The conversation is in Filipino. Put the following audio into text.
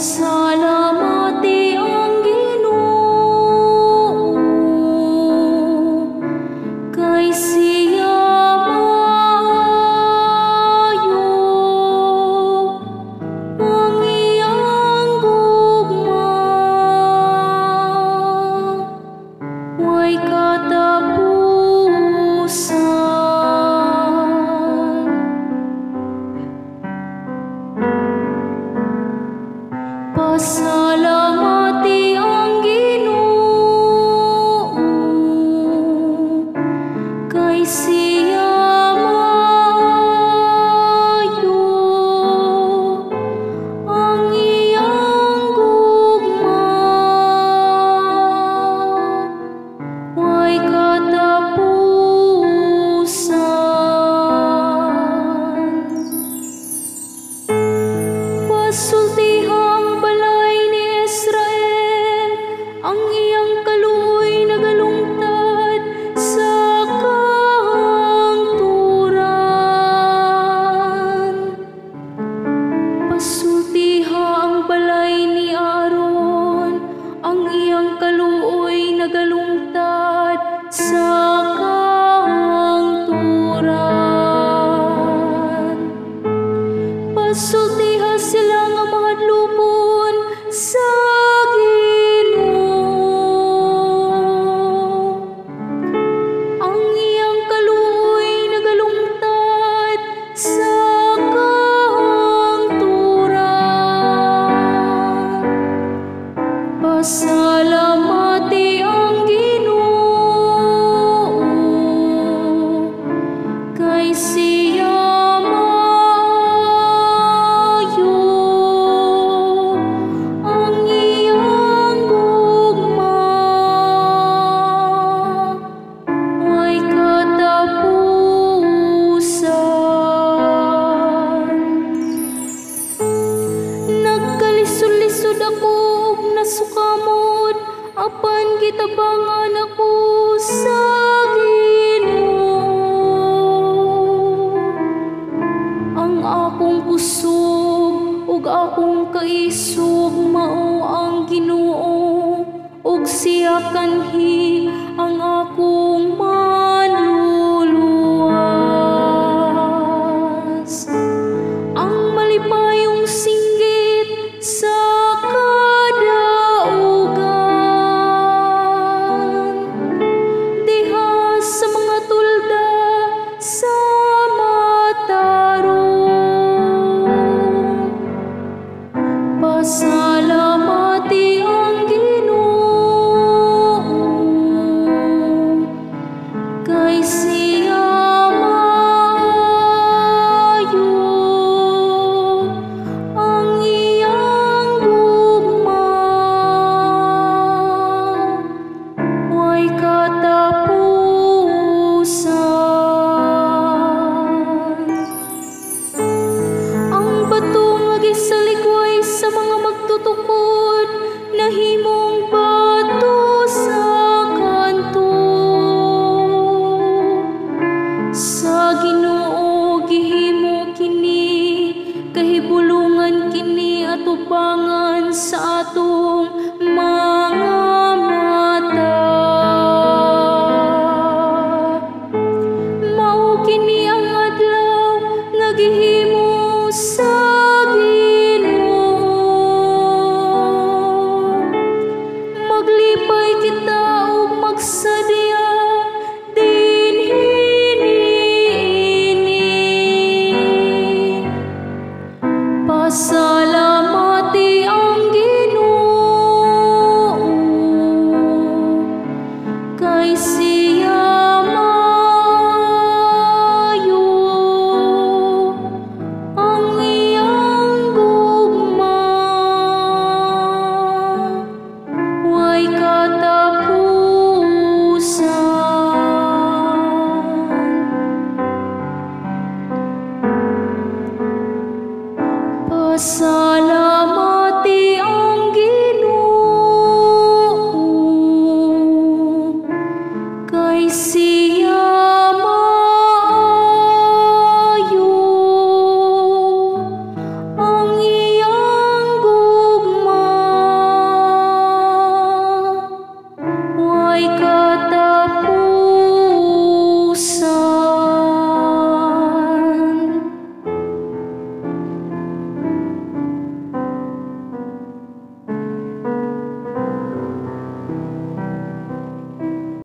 solo solo siya kanhi ang akong Ginoo gihimo soi.